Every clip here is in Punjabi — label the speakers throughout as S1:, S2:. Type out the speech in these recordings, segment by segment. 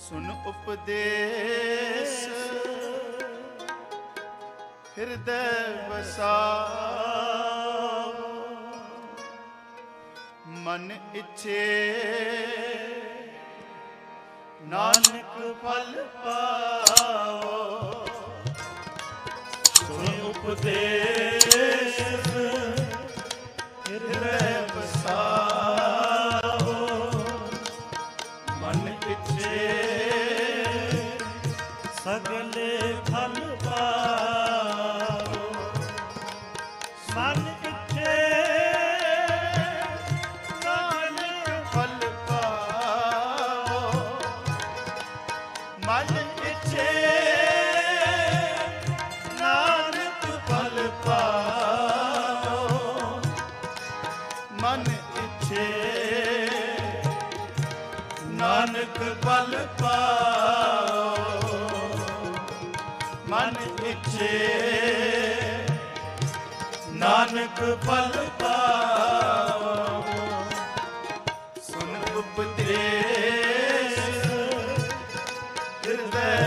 S1: ਸੁਨ ਉਪਦੇਸ਼। ਹਿਰਦੈ ਵਸਾਵੋ। ਮਨ ਇੱਛੇ। ਨਾਨਕ ਫਲ ਪਾਵੋ।
S2: ਸੁਣ ਉਪਦੇਸ਼।
S1: ਨਾਨਕ ਫਲ ਪਾਵੋ ਮਨ ਇੱਛੇ ਨਾਨਕ ਫਲ ਪਾਵੋ। ਮਨ ਸੁਨ ਉਪਦੇਸ਼ ਹਿਰਦੈ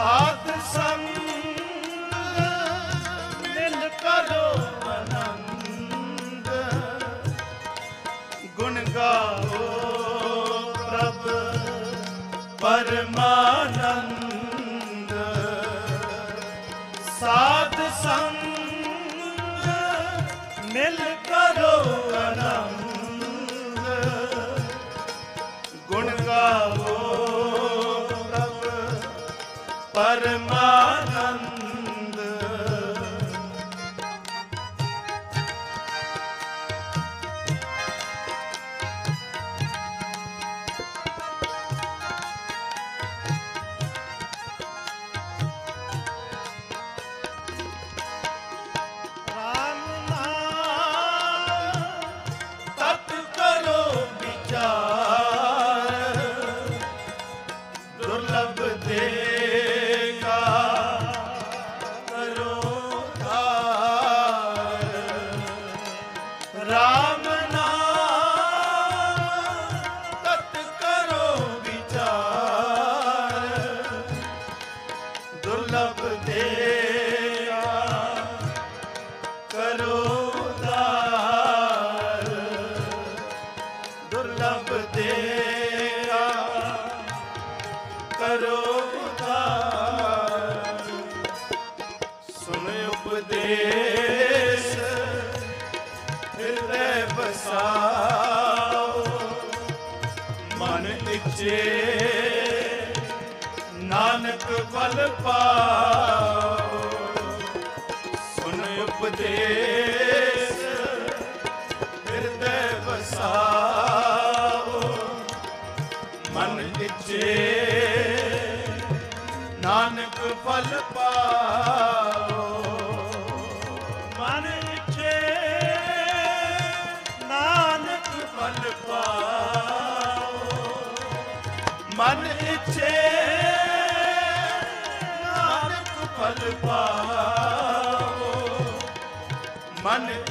S1: ਸਾਧ ਸੰਗ। ਮਿਲ ਕਰੋ ਆਨੰਦ ਗੁਣ ਗਾਓ ਪ੍ਰਭ। ਪਰਮਾਨ ਪਰਮਾਨੰਦ ਦੁਰਲਭ ਦੇਗਾ ਕਰੋ ਦਾਰ ਸੁਨ ਉਪਦੇਸ਼, ਹਿਰਦੈ ਵਸਾਓ। ਮਨ ਇੱਛੇ ਨਾਨਕ ਫਲ ਪਾਓ। ਸੁਣ ਉਪਦੇਸ਼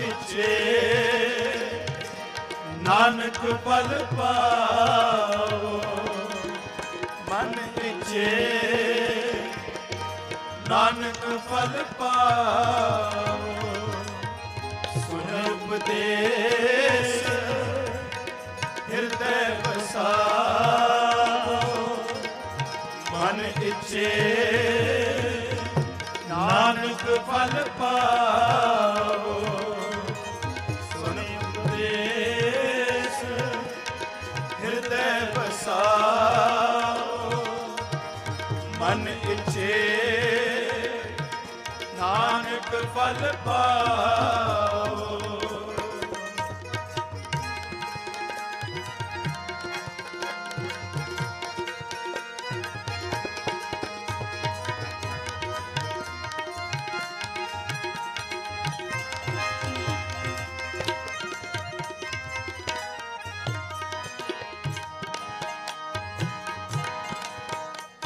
S1: ਮਨ ਨਾਨਕ ਪਲ ਪਾਓ।
S2: ਮਨ ਇੱਛੇ ਨਾਨਕ
S1: ਪਲ ਪਾਓ। ਸੁਣ ਉਪਦੇਸ਼ ਹਿਰਦੈ ਵਸਾਓ। ਮਨ ਇੱਛੇ ਮਨ ਇੱਛੇ ਨਾਨਕ ਫਲ ਪਾਓ।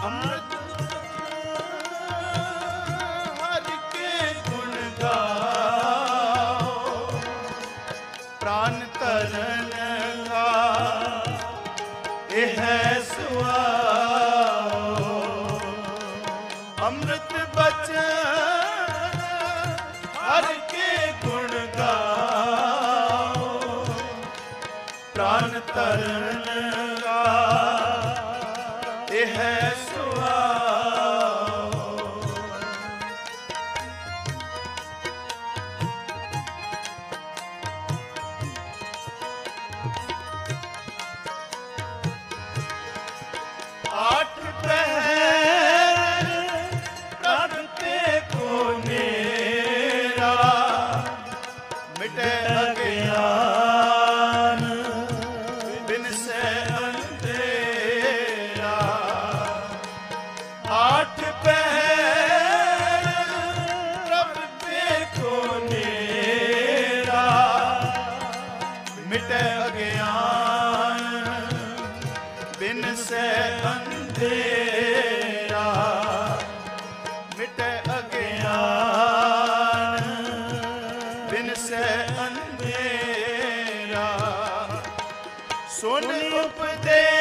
S1: ਅੰਮ੍ਰਿਤ ਪ੍ਰਾਨ ਤਰਨ ਗਾ ਇਹ ਹੈ ਸੁਆਓ ਅੰਮ੍ਰਿਤ ਬਚਨ ਹਰਿ ਕੇ ਗੁਣ ਗਾਓ। ਪ੍ਰਾਨ ਤਰਨ ਮਿਟੇ ਅਗਿਆਨ ਬਿਨ ਸੇ ਅੰਧੇਰਾ ਮਿਟੇ ਅਗਿਆਨ ਬਿਨ ਸੇ ਅੰਧੇਰਾ ਸੁਨ ਉਪਦੇਸ਼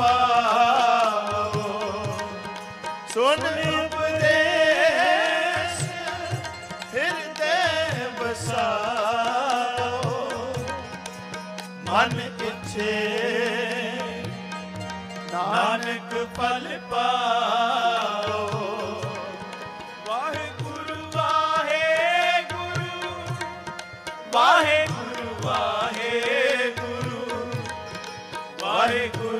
S1: ਫਲ ਪਾਓ ਸੁਨ ਉਪਦੇਸ਼ ਹਿਰਦੈ ਬਸਾਓ ਮਨ ਇੱਛੇ, ਨਾਨਕ ਫਲ ਪਾਓ। ਵਾਹਿਗੁਰੂ ਵਾਹਿਗੁਰੂ ਵਾਹਿਗੁਰੂ ਵਾਹਿਗੁਰੂ। ਵਾਹਿਗੁਰੂ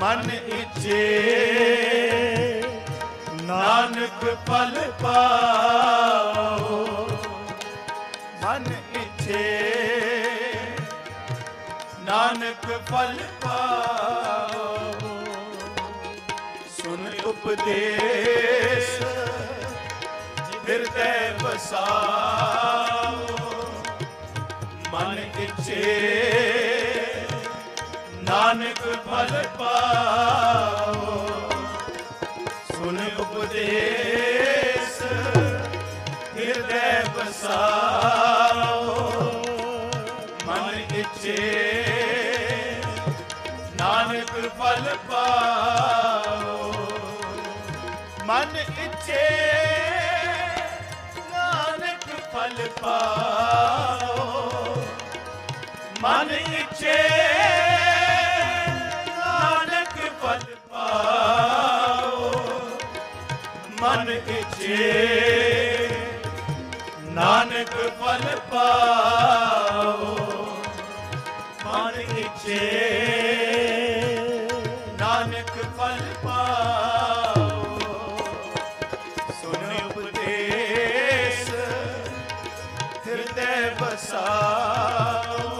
S1: ਮਨ ਇਚੇ ਨਾਨਕ ਪਲ ਪਾਓ। ਮਨ ਇਚੇ ਨਾਨਕ ਪਲ ਪਾਓ। ਸੁਨ ਉਪਦੇਸ਼ ਹਿਰਦੈ ਵਸਾਓ। ਮਨ ਇਚੇ ਫਲ ਪਾਓ। ਸੁਨ ਉਪਦੇਸ਼, ਹਿਰਦੈ ਬਸਾਓ ਮਨ ਇੱਛੇ, ਨਾਨਕ ਫਲ ਪਾਓ। ਮਨ ਇੱਛੇ, ਨਾਨਕ ਫਲ ਪਾਓ। ਮਨ ਇੱਛੇ ਇੱਛੇ ਨਾਨਕ ਫਲ ਪਾਓ, ਮਨ ਇੱਛੇ। ਨਾਨਕ ਫਲ ਪਾਓ। ਸੁਨ ਉਪਦੇਸ਼, ਹਿਰਦੈ ਬਸਾਓ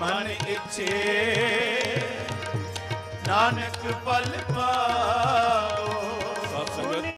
S1: ਮਨ ਇੱਛੇ।